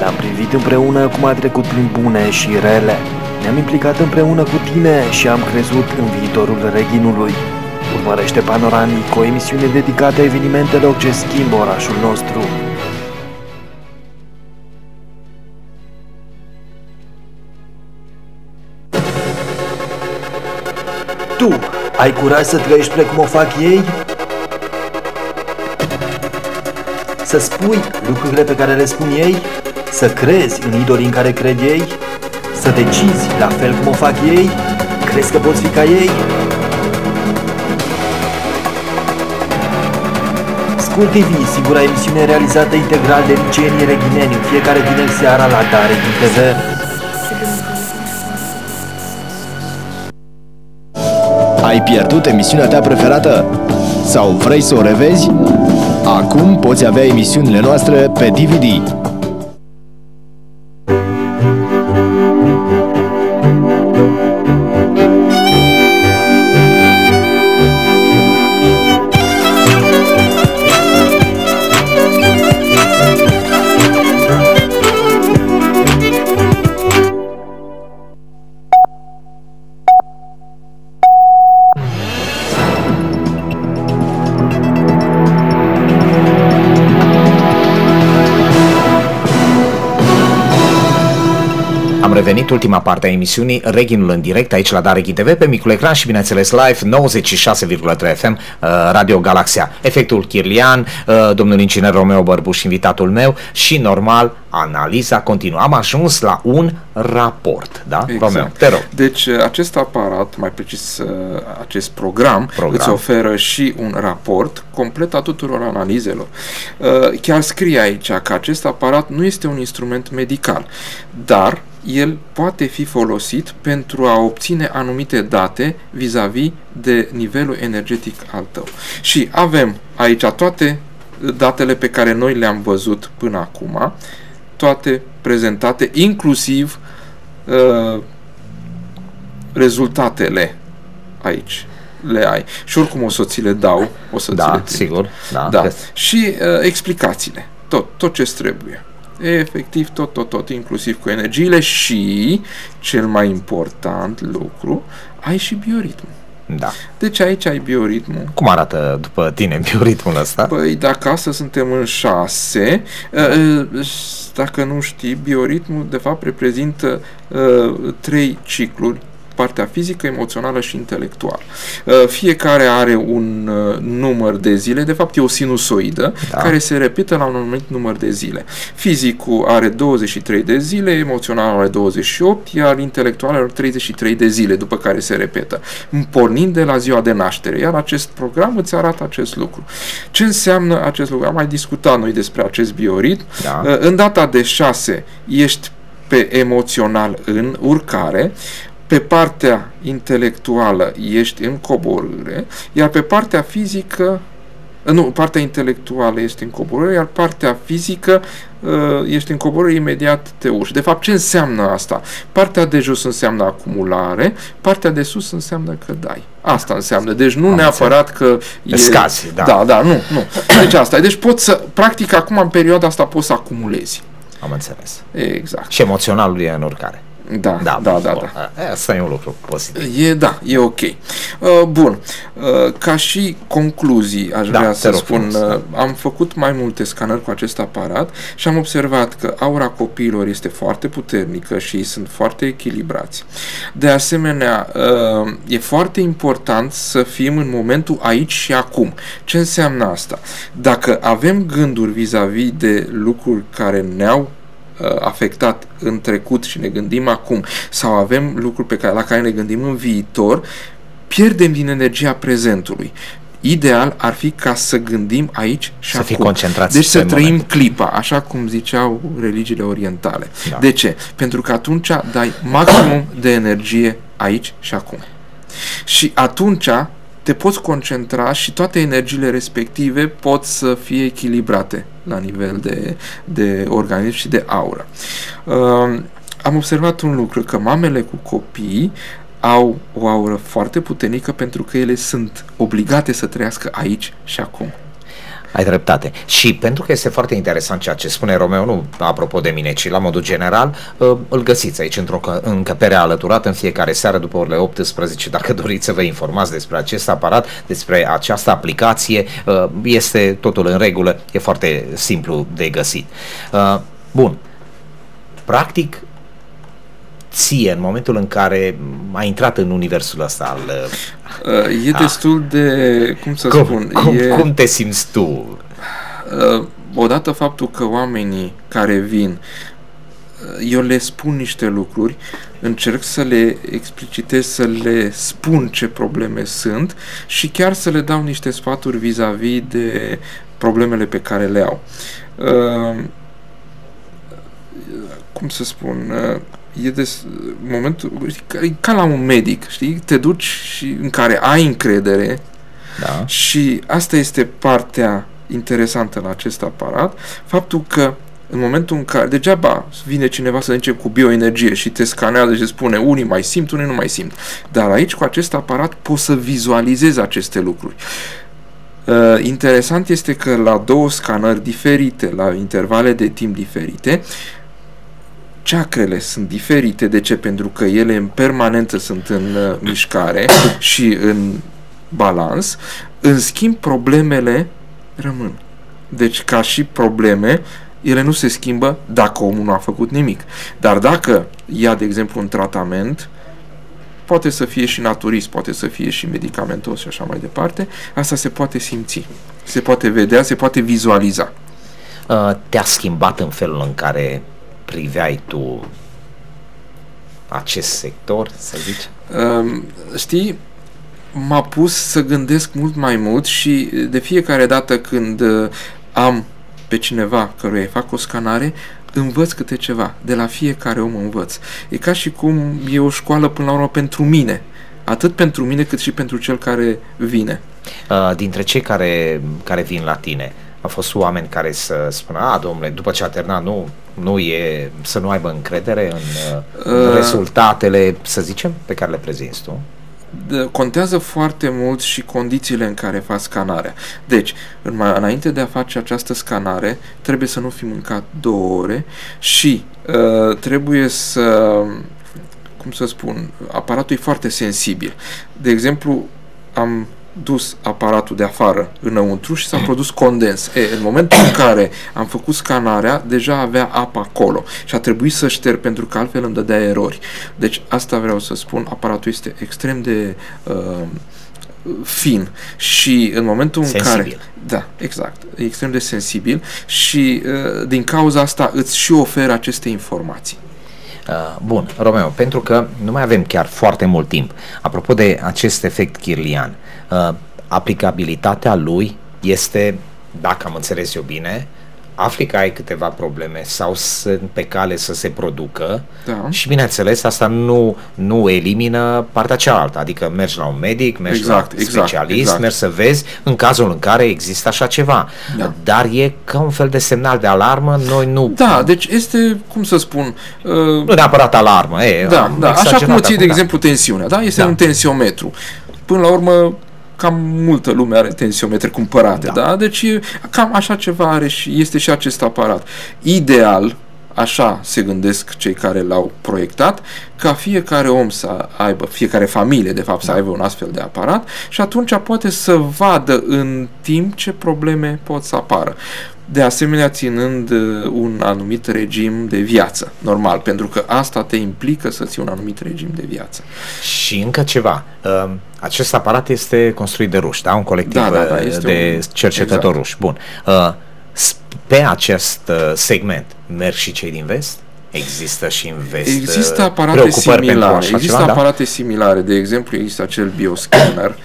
L-am privit împreună cum a trecut prin bune și rele. Ne-am implicat împreună cu tine și am crezut în viitorul reghinului. Urmărește Panoramic, o emisiune dedicată evenimentelor ce schimbă orașul nostru. Tu ai curaj să trăiești precum o fac ei? Să spui lucrurile pe care le spun ei? Să crezi în idolii în care cred ei? Să decizi la fel cum o fac ei? Crezi că poți fi ca ei? School TV, singura emisiune realizată integral de liceenii reghineni în fiecare vineri seara la Dare din TV. Ai pierdut emisiunea ta preferată? Sau vrei să o revezi? Acum poți avea emisiunile noastre pe DVD. Am revenit ultima parte a emisiunii Reghinul în direct aici la Dareghin TV pe micul ecran și bineînțeles live 96,3 FM uh, Radio Galaxia. Efectul Chirlian, uh, domnul inginer Romeo Bărbuș, invitatul meu și normal analiza continuă. Am ajuns la un raport, da? Exact. Romeo, te rog. Deci acest aparat, mai precis uh, acest program, Program. îți oferă și un raport complet a tuturor analizelor. Uh, Chiar scrie aici că acest aparat nu este un instrument medical, dar el poate fi folosit pentru a obține anumite date vis-a-vis de nivelul energetic al tău. Și avem aici toate datele pe care noi le-am văzut până acum, toate prezentate, inclusiv uh, rezultatele aici le ai. Și oricum o să ți le dau, o să Da, ți le trimit. sigur, da. da. Și uh, explicațiile, tot, tot ce trebuie. Efectiv, tot, tot, tot, inclusiv cu energiile și, cel mai important lucru, ai și bioritmul. Da. Deci aici ai bioritmul. Cum arată după tine bioritmul ăsta? Păi dacă astăzi suntem în 6, dacă nu știi, bioritmul de fapt reprezintă uh, trei cicluri partea fizică, emoțională și intelectuală. Uh, Fiecare are un uh, număr de zile, de fapt e o sinusoidă da. care se repetă la un anumit număr de zile. Fizicul are 23 de zile, emoționalul are 28, iar intelectualul are 33 de zile, după care se repetă, pornind de la ziua de naștere. Iar acest program îți arată acest lucru. Ce înseamnă acest lucru? Am mai discutat noi despre acest bioritm. Da. Uh, În data de 6 ești pe emoțional în urcare, pe partea intelectuală ești în coborâre, iar pe partea fizică nu, partea intelectuală este în coborâre, iar partea fizică uh, ești în coborâre, imediat te urci. De fapt, ce înseamnă asta? Partea de jos înseamnă acumulare, partea de sus înseamnă că dai. Asta înseamnă. Deci nu Am neapărat că e... Scazi, da. Da, da, nu, nu. Deci asta e. Deci poți să, practic, acum, în perioada asta, poți să acumulezi. Am înțeles. Exact. Și emoționalul e în urcare. Da, da, da, da. bun. da. Asta e un lucru pozitiv. E, da, e ok. Uh, bun. Uh, ca și concluzii, aș Da, vrea te să rog spun, frumos, uh, am făcut mai multe scanări cu acest aparat și am observat că aura copiilor este foarte puternică și ei sunt foarte echilibrați. De asemenea, uh, e foarte important să fim în momentul aici și acum. Ce înseamnă asta? Dacă avem gânduri vis-a-vis de lucruri care ne-au uh, afectat în trecut și ne gândim acum sau avem lucruri pe care, la care ne gândim în viitor, pierdem din energia prezentului. Ideal ar fi ca să gândim aici și Să acum. fii concentrați Deci pe să trăim moment. clipa, așa cum ziceau religiile orientale. Da. De ce? Pentru că atunci dai maximum de energie aici și acum. Și atunci te poți concentra și toate energiile respective pot să fie echilibrate la nivel de, de organism și de aură. Uh, am observat un lucru, că mamele cu copii au o aură foarte puternică pentru că ele sunt obligate să trăiască aici și acum. Ai dreptate. Și pentru că este foarte interesant ceea ce spune Romeo, nu apropo de mine, ci la modul general, uh, îl găsiți aici într-o că- încăpere alăturată în fiecare seară după orele 18. Dacă doriți să vă informați despre acest aparat, despre această aplicație, uh, este totul în regulă, e foarte simplu de găsit. Uh, Bun. Practic, ție în momentul în care ai intrat în universul ăsta al... Uh, e ah. destul de, cum să cum, spun... Cum, e, cum te simți tu? Uh, odată faptul că oamenii care vin uh, eu le spun niște lucruri, încerc să le explicitez, să le spun ce probleme sunt și chiar să le dau niște sfaturi vis-a-vis de problemele pe care le au. Uh, cum să spun, uh, e de momentul, e ca la un medic, știi? Te duci și în care ai încredere da. și asta este partea interesantă la acest aparat, faptul că în momentul în care, degeaba vine cineva să încep cu bioenergie și te scanează și spune unii mai simt, unii nu mai simt. Dar aici, cu acest aparat, poți să vizualizezi aceste lucruri. Uh, interesant este că la două scanări diferite, la intervale de timp diferite, ceacrele sunt diferite. De ce? Pentru că ele în permanență sunt în uh, mișcare și în balans. În schimb, problemele rămân. Deci, ca și probleme, ele nu se schimbă dacă omul nu a făcut nimic. Dar dacă ia, de exemplu, un tratament, poate să fie și naturist, poate să fie și medicamentos și așa mai departe, asta se poate simți, se poate vedea, se poate vizualiza. Uh, te-a schimbat în felul în care priveai tu acest sector, să zici? Uh, știi, m-a pus să gândesc mult mai mult și de fiecare dată când uh, am pe cineva căruia îi fac o scanare, învăț câte ceva. De la fiecare om învăț. E ca și cum e o școală până la urmă pentru mine. Atât pentru mine cât și pentru cel care vine. Uh, dintre cei care, care vin la tine, au fost oameni care să spună, a, domnule, după ce a terminat, nu, nu e, să nu aibă încredere în, uh, în rezultatele, să zicem, pe care le prezinți tu? de, contează foarte mult și condițiile în care faci scanarea. Deci, în, înainte de a face această scanare, trebuie să nu fi mâncat două ore și uh, trebuie să, cum să spun, aparatul e foarte sensibil. De exemplu, am dus aparatul de afară înăuntru și s-a produs condens. E, în momentul în care am făcut scanarea, deja avea apă acolo și a trebuit să șterg pentru că altfel îmi dădea erori. Deci asta vreau să spun, aparatul este extrem de uh, fin și în momentul sensibil. în care da, exact, e extrem de sensibil și uh, din cauza asta îți și oferă aceste informații. Uh, bun, Romeo, pentru că nu mai avem chiar foarte mult timp. Apropo de acest efect Kirlian, uh, aplicabilitatea lui este, dacă am înțeles eu bine, afli că ai câteva probleme sau sunt pe cale să se producă da. și bineînțeles asta nu, nu elimină partea cealaltă, adică mergi la un medic, mergi exact, la un specialist, exact, exact. mergi să vezi în cazul în care există așa ceva. Da. Dar e ca un fel de semnal de alarmă, noi nu... Da, deci este, cum să spun... Uh, nu neapărat alarmă, e, Da, da, așa cum ții, de da. exemplu, tensiunea, da? Este Da. un tensiometru. Până la urmă, cam multă lume are tensiometre cumpărate, da? da? Deci e, cam așa ceva are și este și acest aparat. Ideal, așa se gândesc cei care l-au proiectat, ca fiecare om să aibă, fiecare familie de fapt să aibă un astfel de aparat și atunci poate să vadă în timp ce probleme pot să apară. De asemenea, ținând uh, un anumit regim de viață, normal, pentru că asta te implică să ții un anumit regim de viață. Și încă ceva, uh, acest aparat este construit de ruși, da? Un colectiv Da, da, da, uh, este de un- cercetători exact. ruși. Bun. Uh, s- Pe acest uh, segment merg și cei din vest? Există și în vest Există uh, aparate preocupări pentru similare. așa Există ceva, da? aparate similare. De exemplu, există acel bioscanner, uh,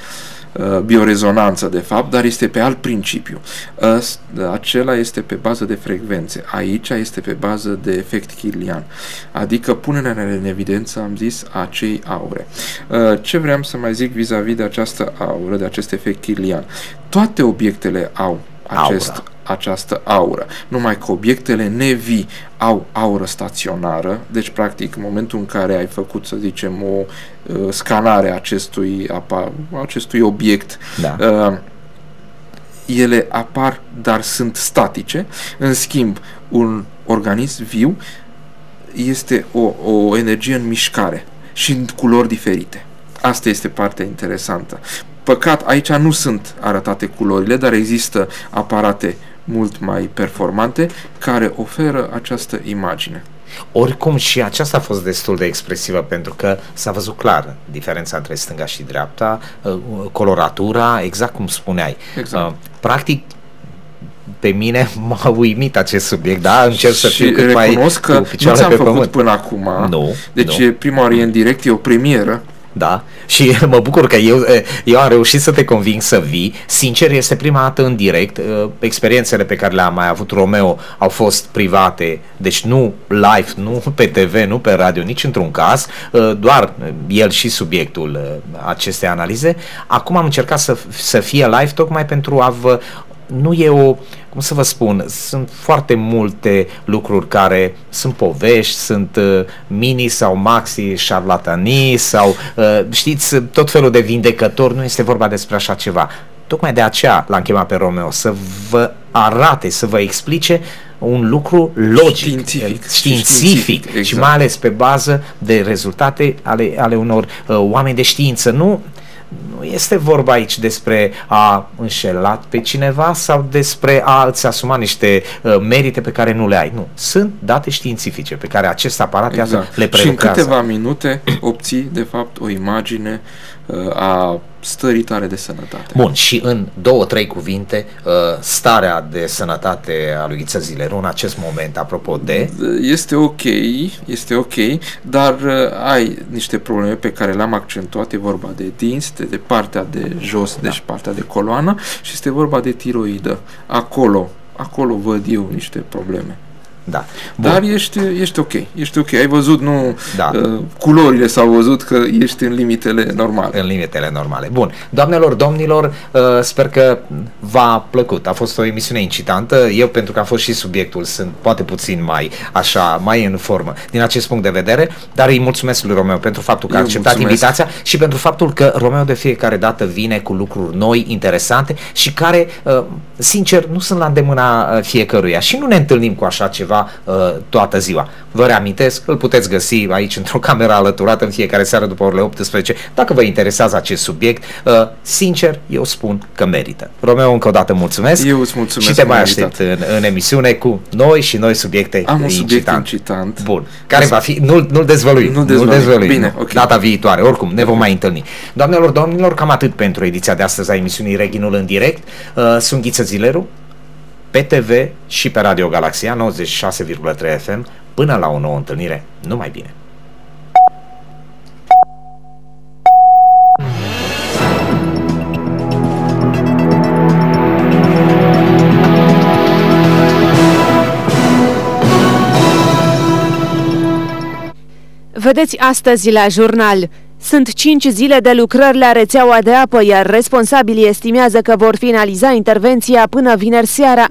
biorezonanță de fapt, dar este pe alt principiu. Ăst- Acela este pe bază de frecvențe. Aici este pe bază de efect Kirlian. Adică punerea în evidență, am zis, a acei aure. Uh, Ce vreau să mai zic vis-a-vis de această aură, de acest efect Kirlian? Toate obiectele au acest Aura. această aură. Numai că obiectele nevii au aură staționară, deci practic în momentul în care ai făcut, să zicem, o uh, scanare a acestui, apa, acestui obiect, Da. uh, ele apar, dar sunt statice. În schimb, un organism viu este o, o energie în mișcare și în culori diferite. Asta este partea interesantă. Păcat, aici nu sunt arătate culorile, dar există aparate mult mai performante care oferă această imagine. Oricum și aceasta a fost destul de expresivă pentru că s-a văzut clar diferența între stânga și dreapta, uh, coloratura, exact cum spuneai. Exact. Uh, practic, pe mine m-a uimit acest subiect, da? Încerc să fiu cât mai că nu ți-am făcut pământ. până acum. Nu. Deci nu. prima oară în direct, e o premieră. Da, și mă bucur că eu, eu am reușit să te conving să vii. Sincer, este prima dată în direct. Experiențele pe care le-am mai avut Romeo au fost private, deci nu live, nu pe TV, nu pe radio, nici într-un caz, doar el și subiectul acestei analize. Acum am încercat să, să fie live tocmai pentru a vă nu e o, cum să vă spun, sunt foarte multe lucruri care sunt povești, sunt uh, mini sau maxi șarlatanii sau uh, știți, tot felul de vindecători, nu este vorba despre așa ceva. Tocmai de aceea l-am chemat pe Romeo, să vă arate, să vă explice un lucru logic, științific, științific exact. și mai ales pe bază de rezultate ale, ale unor uh, oameni de știință. Nu nu este vorba aici despre a înșelat pe cineva sau despre a-ți asuma niște uh, merite pe care nu le ai. Nu. Sunt date științifice pe care acest aparat exact. iată, le prelucrează. Și în câteva minute obții, de fapt, o imagine uh, a stării tare de sănătate. Bun, și în două, trei cuvinte, uh, starea de sănătate a lui Ghiță Zileru în acest moment, apropo de... Este ok, este ok, dar uh, ai niște probleme pe care le-am accentuat, e vorba de dinți, de, de partea de jos, da. deci partea de coloană, și este vorba de tiroidă. Acolo, acolo văd eu niște probleme. Da. Bun. Dar ești, ești ok, ești ok. Ai văzut, nu, da. uh, culorile s-au văzut că ești în limitele normale. În limitele normale. Bun. Doamnelor, domnilor, uh, sper că v-a plăcut. A fost o emisiune incitantă. Eu, pentru că a fost și subiectul, sunt poate puțin mai așa, mai în formă din acest punct de vedere, dar îi mulțumesc lui Romeo pentru faptul că Eu a acceptat mulțumesc. invitația și pentru faptul că Romeo de fiecare dată vine cu lucruri noi, interesante și care, uh, sincer, nu sunt la îndemâna uh, fiecăruia și nu ne întâlnim cu așa ceva ceva uh, toată ziua. Vă reamintesc, îl puteți găsi aici într-o cameră alăturată în fiecare seară după orele 18. Dacă vă interesează acest subiect, uh, sincer, eu spun că merită. Romeo, încă o dată mulțumesc. Eu îți mulțumesc. Și te mai aștept în, în emisiune cu noi și noi subiecte Am un subiect incitant. Bun. Care va fi, nu, nu-l dezvălui. Nu dezvălui. Nu dezvălui. Bine, okay. Data viitoare, oricum, ne vom mai întâlni. Doamnelor, domnilor, cam atât pentru ediția de astăzi a emisiunii Reginul în direct. Uh, sunt Ghiță Zileru, pe TV și pe Radio Galaxia 96,3 FM până la o nouă întâlnire. Numai bine! Vedeți astăzi la jurnal. Sunt cinci zile de lucrări la rețeaua de apă, iar responsabilii estimează că vor finaliza intervenția până vineri seara.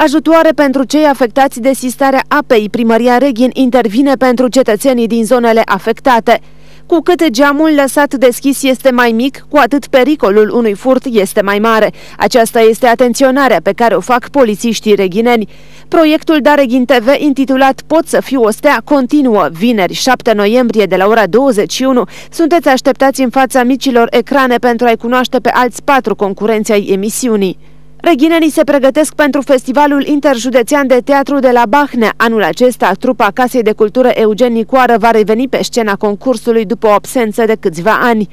Ajutoare pentru cei afectați de sistarea apei, primăria Reghin intervine pentru cetățenii din zonele afectate. Cu cât geamul lăsat deschis este mai mic, cu atât pericolul unui furt este mai mare. Aceasta este atenționarea pe care o fac polițiștii reghineni. Proiectul Dareghin TV, intitulat Pot să fiu o stea, continuă vineri 7 noiembrie de la ora 21. Sunteți așteptați în fața micilor ecrane pentru a-i cunoaște pe alți patru concurenți ai emisiunii. Reghinenii se pregătesc pentru Festivalul Interjudețean de Teatru de la Bahnea. Anul acesta, trupa Casei de Cultură Eugen Nicoară va reveni pe scena concursului după o absență de câțiva ani.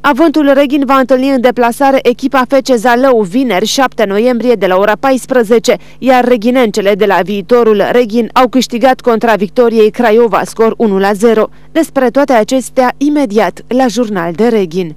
Avântul Reghin va întâlni în deplasare echipa FC Zalău vineri 7 noiembrie de la ora 14, iar reghinencele de la viitorul Reghin au câștigat contra victoriei Craiova scor 1-0. Despre toate acestea imediat la jurnal de Reghin.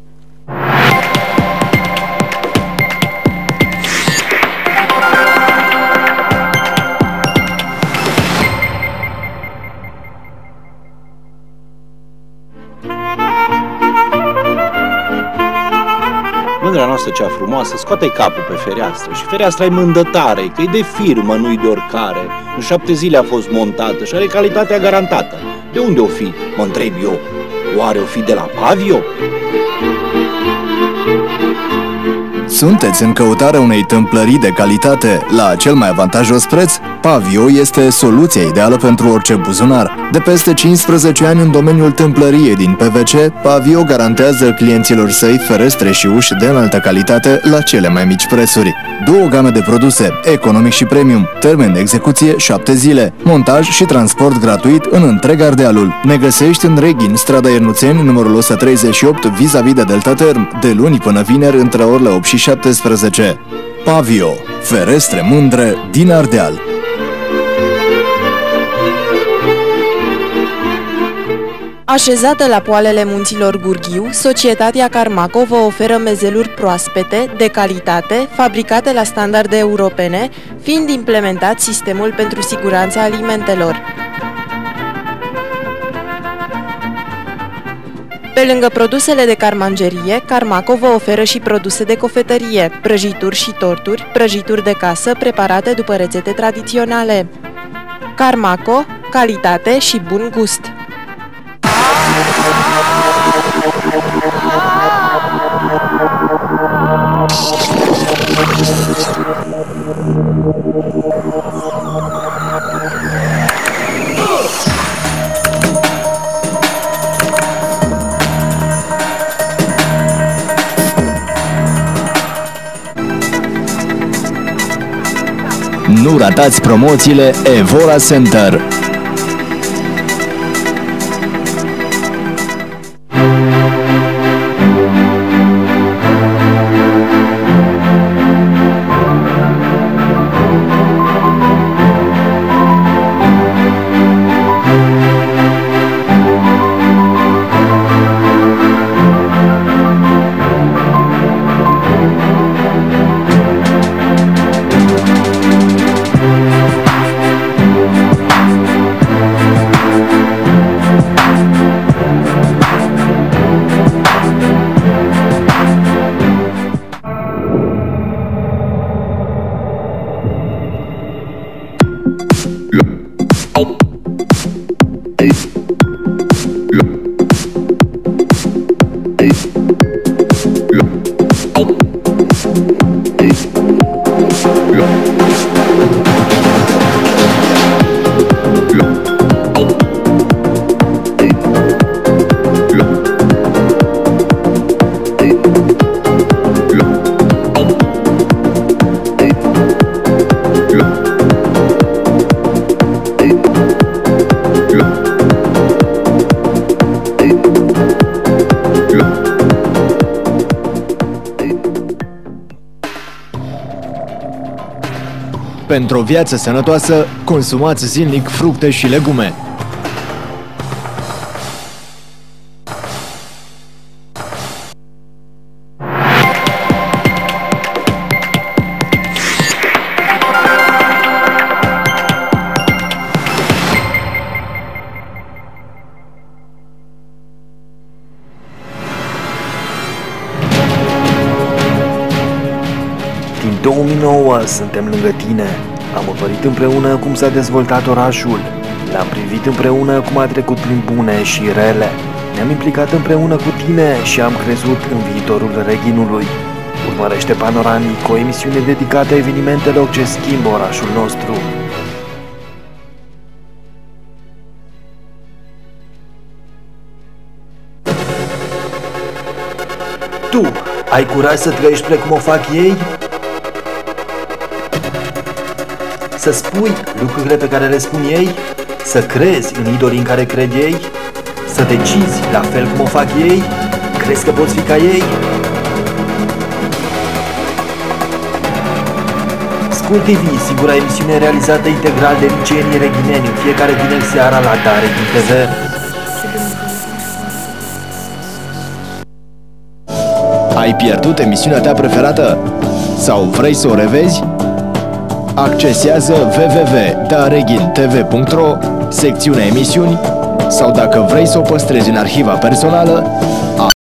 Mândra noastră cea frumoasă, scoate capul pe fereastră și fereastra e mândătare, că e de firmă, nu-i de oricare. În șapte zile a fost montată și are calitatea garantată. De unde o fi, mă întreb eu? Oare o fi de la Pavio? Sunteți în căutarea unei tâmplării de calitate la cel mai avantajos preț? Pavio este soluția ideală pentru orice buzunar. De peste 15 ani în domeniul tâmplăriei din PVC, Pavio garantează clienților săi ferestre și uși de înaltă calitate la cele mai mici prețuri. Două game de produse, economic și premium, termen de execuție 7 zile, montaj și transport gratuit în întreg Ardealul. Ne găsești în Reghin, strada Iernuțeni, numărul 138, vis-a-vis de Delta Term, de luni până vineri între orele 8 și 17. Pavio, ferestre mândre din Ardeal. Așezată la poalele munților Gurghiu, societatea Carmaco vă oferă mezeluri proaspete, de calitate, fabricate la standarde europene, fiind implementat sistemul pentru siguranța alimentelor. Pe lângă produsele de carmangerie, Carmaco vă oferă și produse de cofetărie, prăjituri și torturi, prăjituri de casă preparate după rețete tradiționale. Carmaco, calitate și bun gust. Nu ratați promoțiile Evora Center. Pentru o viață sănătoasă, consumați zilnic fructe și legume. Am urmărit împreună cum s-a dezvoltat orașul. L-am privit împreună cum a trecut prin bune și rele. Ne-am implicat împreună cu tine și am crezut în viitorul reghinului. Urmărește Panoramic, o emisiune dedicată evenimentelor ce schimbă orașul nostru. Tu, ai curaj să trăiești precum o fac ei? Să spui lucrurile pe care le spun ei? Să crezi în idolii în care cred ei? Să decizi la fel cum o fac ei? Crezi că poți fi ca ei? School TV, singura emisiune realizată integral de liceenii reghineni în fiecare vineri seara la Dare din TV. Ai pierdut emisiunea ta preferată? Sau vrei să o revezi? Accesează www.daregintv.ro secțiunea emisiuni sau dacă vrei să o păstrezi în arhiva personală,